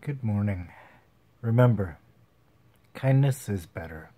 Good morning. Remember, kindness is better.